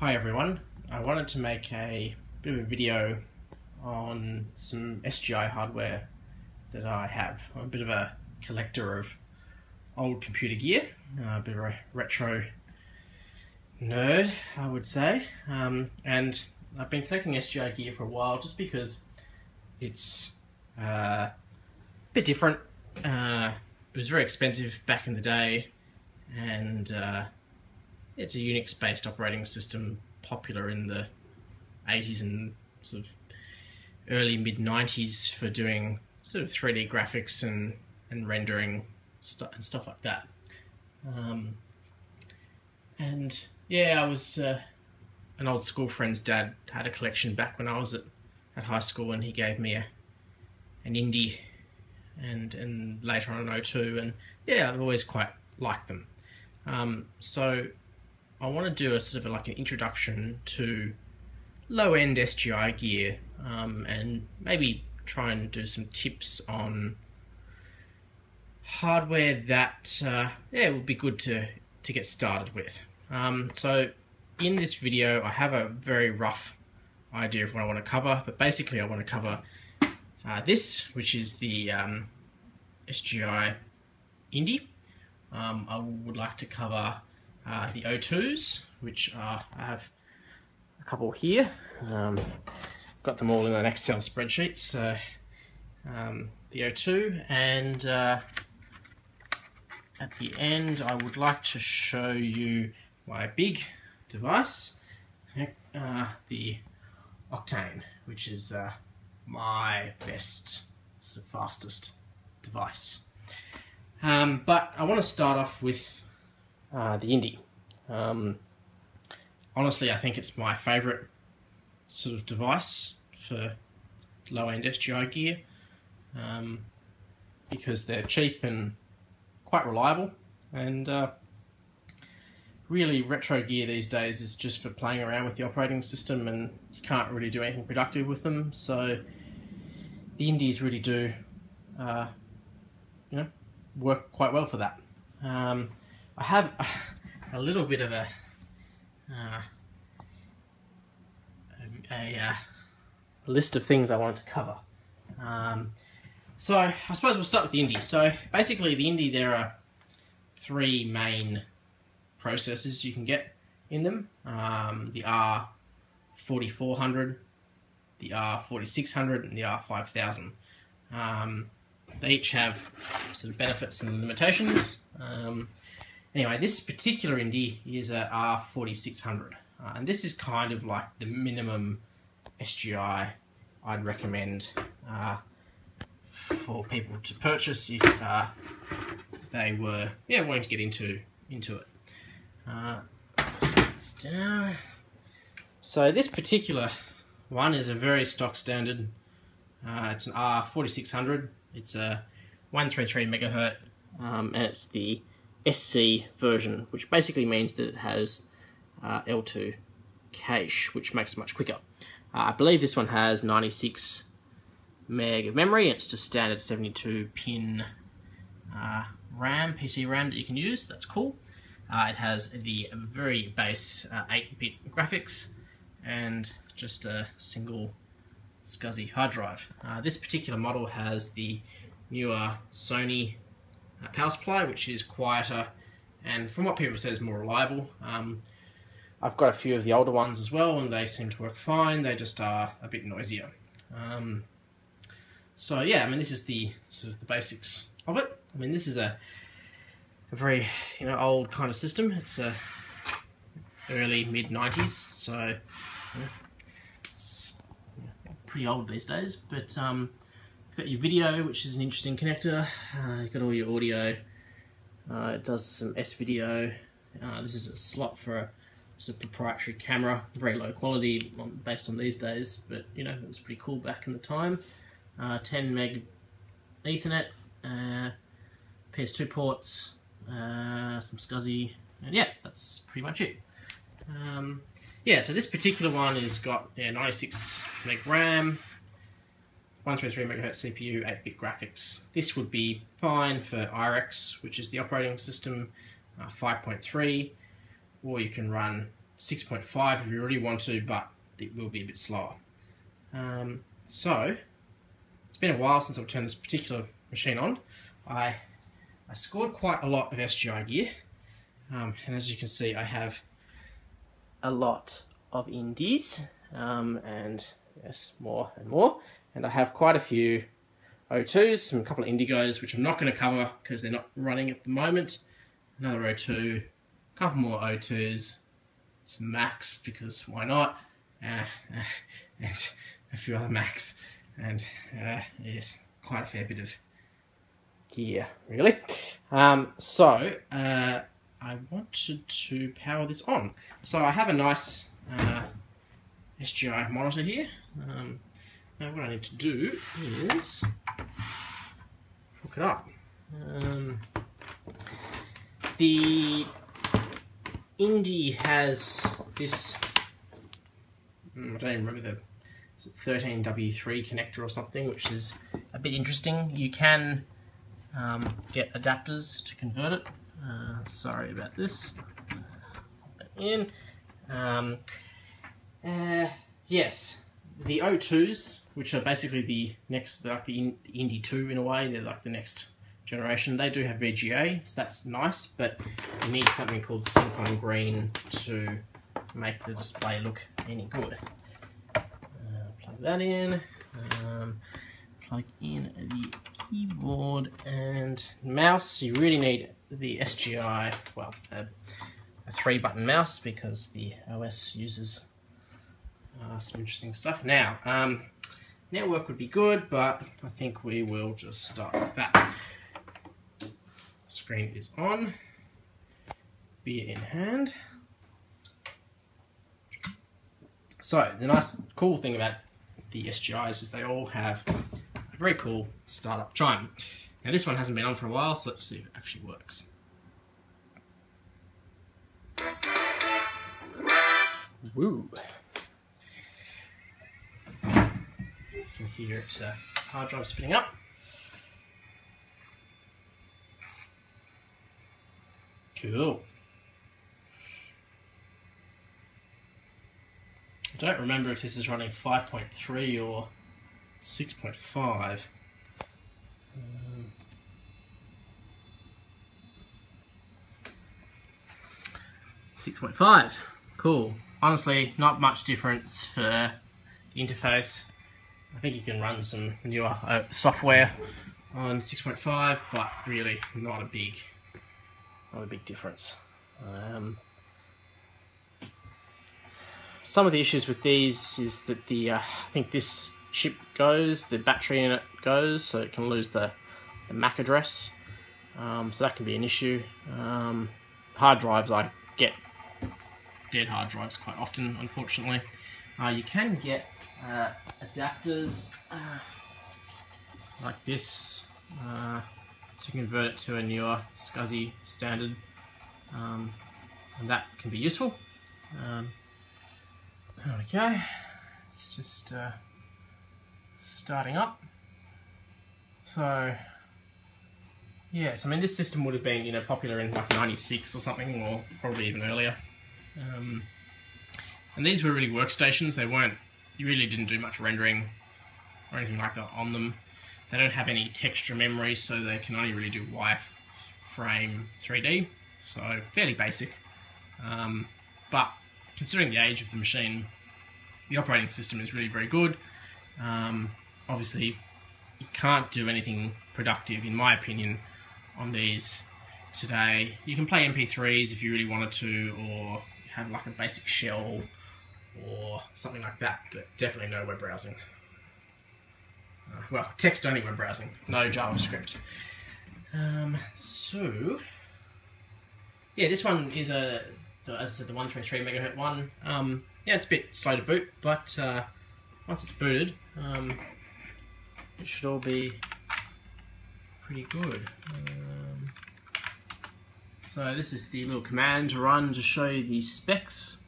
Hi everyone, I wanted to make a bit of a video on some SGI hardware that I have. I'm a bit of a collector of old computer gear, uh, a bit of a retro nerd I would say, um, and I've been collecting SGI gear for a while just because it's uh, a bit different. Uh, it was very expensive back in the day and uh, it's a Unix based operating system popular in the 80s and sort of early mid 90s for doing sort of 3D graphics and, and rendering stuff and stuff like that. Um, and yeah, I was uh, an old school friend's dad had a collection back when I was at, at high school, and he gave me a an Indy and and later on an O2, and yeah, I've always quite liked them. Um, so I want to do a sort of like an introduction to low end SGI gear um, and maybe try and do some tips on hardware that uh, yeah would be good to to get started with. Um, so in this video I have a very rough idea of what I want to cover but basically I want to cover uh, this which is the um, SGI Indy. Um, I would like to cover uh, the O2s which are, I have a couple here. Um, got them all in an Excel spreadsheet so um, the O2 and uh, at the end I would like to show you my big device, uh, the Octane, which is uh, my best, fastest device. Um, but I want to start off with uh, the Indy. Um, honestly, I think it's my favourite sort of device for low-end SGI gear um, because they're cheap and quite reliable and uh, really retro gear these days is just for playing around with the operating system and you can't really do anything productive with them so the Indys really do uh, you know work quite well for that um, I have a little bit of a uh, a, uh, a, list of things I wanted to cover um, so I suppose we'll start with the Indy. So basically the Indy there are three main processors you can get in them. Um, the R4400, the R4600 and the R5000. Um, they each have sort of benefits and limitations. Um, anyway, this particular Indy is a R4600 uh, and this is kind of like the minimum SGI I'd recommend uh, for people to purchase if uh, they were yeah wanting to get into into it. Uh, down. So this particular one is a very stock standard. Uh, it's an R4600. It's a 133 megahertz, um, and it's the SC version, which basically means that it has uh, L2 cache, which makes it much quicker. Uh, I believe this one has 96 meg of memory. It's just standard 72 pin uh, RAM, PC RAM that you can use. That's cool. Uh, it has the very base 8-bit uh, graphics and just a single SCSI hard drive. Uh, this particular model has the newer Sony uh, power supply, which is quieter and from what people say is more reliable. Um, I've got a few of the older ones as well and they seem to work fine, they just are a bit noisier. Um, so yeah, I mean, this is the sort of the basics of it. I mean, this is a, a very you know old kind of system. It's a early mid '90s, so pretty old these days. But um, got your video, which is an interesting connector. Uh, you've got all your audio. Uh, it does some S video. Uh, this is a slot for a of proprietary camera, very low quality based on these days, but you know it was pretty cool back in the time uh, 10 meg Ethernet, uh, PS2 ports, uh, some SCSI, and yeah, that's pretty much it. Um, yeah, so this particular one has got yeah, 96 meg RAM, 133 megahertz CPU, 8-bit graphics. This would be fine for IRIX, which is the operating system, uh, 5.3, or you can run 6.5 if you really want to, but it will be a bit slower. Um, so, it's been a while since I've turned this particular machine on. I, I scored quite a lot of SGI gear, um, and as you can see, I have a lot of Indys, um, and yes, more and more. And I have quite a few O2s, some couple of indigos, which I'm not going to cover because they're not running at the moment. Another O2, a couple more O2s, some Macs because why not, uh, uh, and a few other Macs, and uh, yes, quite a fair bit of gear, really. Um, so, uh, I wanted to power this on. So I have a nice uh, SGI monitor here. Um, now what I need to do is hook it up. Um, the Indy has this, hmm, I don't even remember the 13W3 connector or something, which is a bit interesting. You can um, get adapters to convert it. Uh, sorry about this. In. Um, uh, yes, the O2s, which are basically the next, like the Indy 2 in a way, they're like the next generation. They do have VGA, so that's nice, but you need something called sync on green to make the display look any good. Uh, plug that in. Um, plug in the keyboard and mouse. You really need the SGI, well, a, a three button mouse because the OS uses uh, some interesting stuff. Now, um, network would be good, but I think we will just start with that. Screen is on, beer in hand. So, the nice, cool thing about the SGIs is they all have a very cool startup chime. Now this one hasn't been on for a while, so let's see if it actually works. Woo! You it uh, hard drive spinning up. Cool. I don't remember if this is running 5.3 or 6.5. 6.5. Cool. Honestly, not much difference for interface. I think you can run some newer uh, software on 6.5, but really not a big, not a big difference. Um, some of the issues with these is that the uh, I think this chip goes, the battery in it goes, so it can lose the, the MAC address. Um, so that can be an issue. Um, hard drives I get dead hard drives quite often, unfortunately. Uh, you can get uh, adapters uh, like this uh, to convert it to a newer SCSI standard, um, and that can be useful. Um, go. It's just uh, starting up. So, yes, I mean this system would have been you know popular in like '96 or something, or probably even earlier. Um, and these were really workstations. They weren't, you really didn't do much rendering or anything like that on them. They don't have any texture memory, so they can only really do wireframe 3D. So fairly basic. Um, but considering the age of the machine, the operating system is really very good. Um, obviously, you can't do anything productive, in my opinion, on these today. You can play MP3s if you really wanted to, or have like a basic shell or something like that, but definitely no web browsing. Uh, well, text-only web browsing, no JavaScript. Um, so, yeah, this one is a, as I said, the 133 megahertz one. Um, yeah, it's a bit slow to boot, but uh, once it's booted, um, it should all be pretty good. Um, so this is the little command to run to show you the specs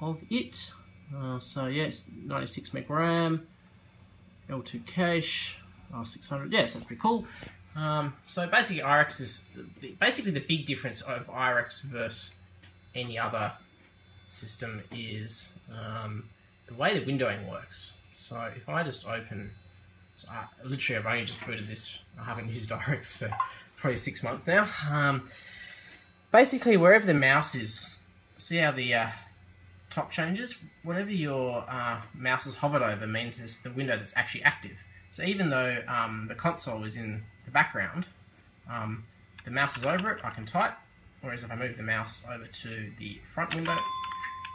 of it. Uh, so yeah, it's 96 meg RAM, L2 cache, R600. Yeah, so pretty cool. Um, so basically, IRIX is basically the big difference of IRIX versus any other system is um, the way the windowing works. So if I just open, so I, literally I've only just booted this, I haven't used IRIX for probably six months now. Um, basically wherever the mouse is, see how the uh, top changes? Whatever your uh, mouse is hovered over means it's the window that's actually active. So even though um, the console is in the background, um, the mouse is over it, I can type, whereas if I move the mouse over to the front window,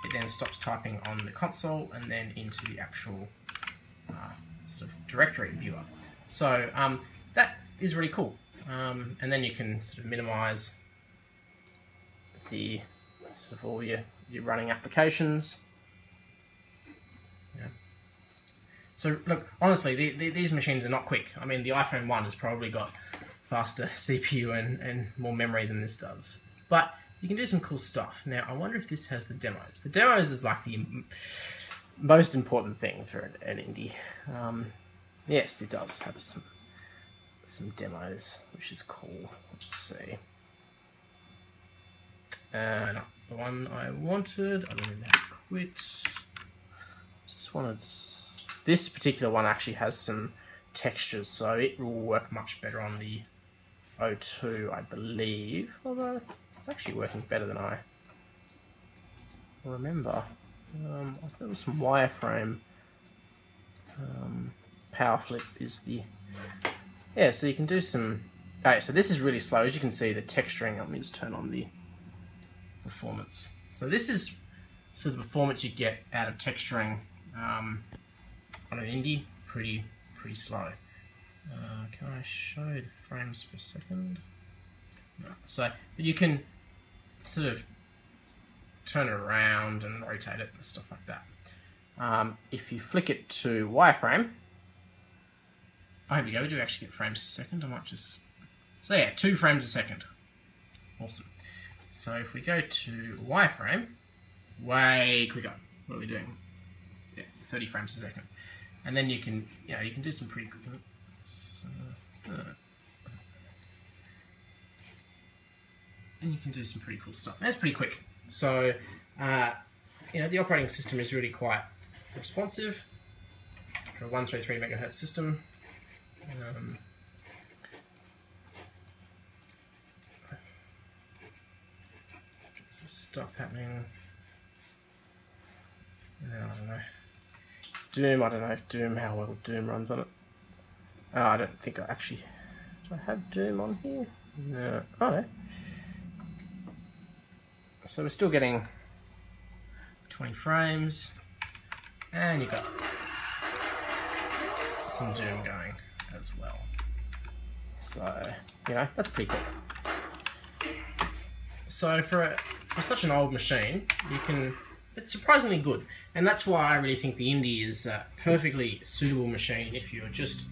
it then stops typing on the console and then into the actual uh, sort of directory viewer. So um, that is really cool. Um, and then you can sort of minimize the sort of all your, your running applications. Yeah. So look, honestly, the, the, these machines are not quick. I mean, the iPhone 1 has probably got faster CPU and, and more memory than this does. But you can do some cool stuff. Now, I wonder if this has the demos. The demos is like the most important thing for an, an Indy. Um, yes, it does have some some demos, which is cool. Let's see. Uh, no, the one I wanted, I'm going to have quit. Just wanted... This particular one actually has some textures, so it will work much better on the O2, I believe. Although, it's actually working better than I remember. Um, there was some wireframe. Um, PowerFlip is the... Yeah, so you can do some... Alright, so this is really slow. As you can see, the texturing, let me just turn on the performance. So this is so the performance you get out of texturing um, on an Indy, pretty pretty slow. Uh, can I show the frames per second? No. So you can sort of turn it around and rotate it and stuff like that. Um, if you flick it to wireframe, oh, here we go, we do actually get frames per second. I might just, so yeah, two frames a second. Awesome. So if we go to wireframe, way quicker. What are we doing? Yeah, 30 frames a second. And then you can, you know, you can do some pretty good, uh, and you can do some pretty cool stuff. And it's pretty quick. So, uh, you know, the operating system is really quite responsive for a 133 megahertz system. Um, some stuff happening. I don't know. Doom, I don't know if Doom, how well Doom runs on it. Oh, I don't think I actually... Do I have Doom on here? No. Oh, no. So we're still getting 20 frames. And you've got some Doom going as well. So, you know, that's pretty cool. So for a, for such an old machine, you can it's surprisingly good, and that's why I really think the Indy is a perfectly suitable machine if you're just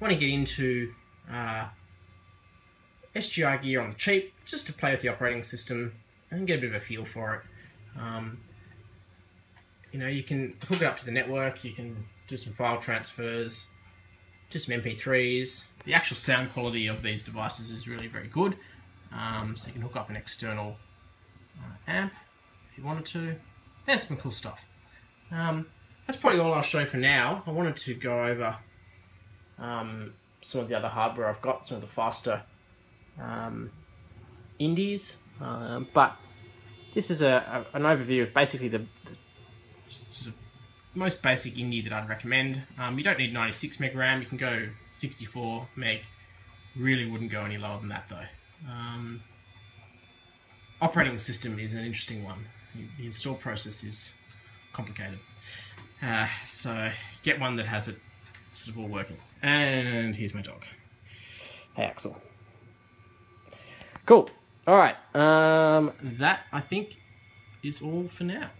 want to get into uh, SGI gear on the cheap, just to play with the operating system and get a bit of a feel for it. Um, you know, you can hook it up to the network, you can do some file transfers, do some MP3s. The actual sound quality of these devices is really very good. Um, so you can hook up an external amp if you wanted to. There's some cool stuff. Um, that's probably all I'll show for now. I wanted to go over um, some of the other hardware I've got, some of the faster um, Indys, um, but this is a, a, an overview of basically the, the sort of most basic Indy that I'd recommend. Um, you don't need 96 meg RAM, you can go 64 meg. Really wouldn't go any lower than that though. Um, operating system is an interesting one. The install process is complicated. Uh, so get one that has it sort of all working. And here's my dog. Hey Axel. Cool. All right. Um, that I think is all for now.